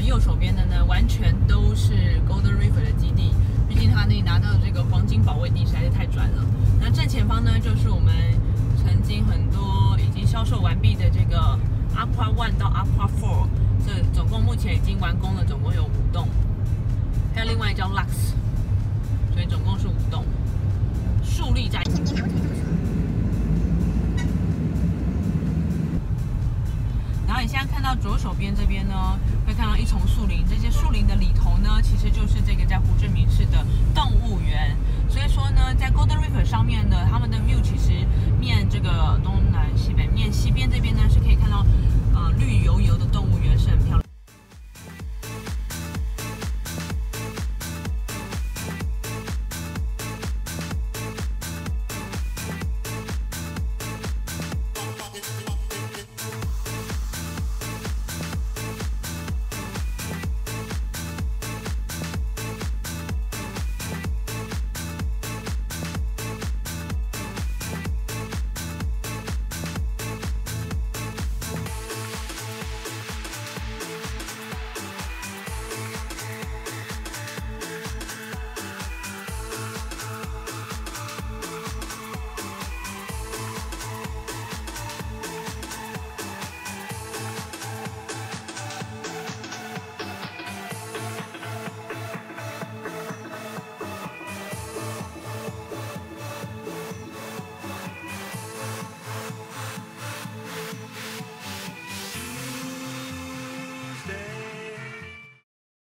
右手边的呢，完全都是 Golden River 的基地，毕竟他那里拿到的这个黄金保卫地实在是太赚了。那正前方呢，就是我们曾经很多已经销售完毕的这个 Aqua One 到 Aqua Four，这总共目前已经完工了，总共有五栋，还有另外一张 Lux，所以总共是五栋，竖立在。左手边这边呢，会看到一丛树林，这些树林的里头呢，其实就是这个在胡志明市的动物园。所以说呢，在 Golden River 上面呢，他们的 view 其实面这个东南西北，面西边这边呢是可以看到，呃，绿油油的动物。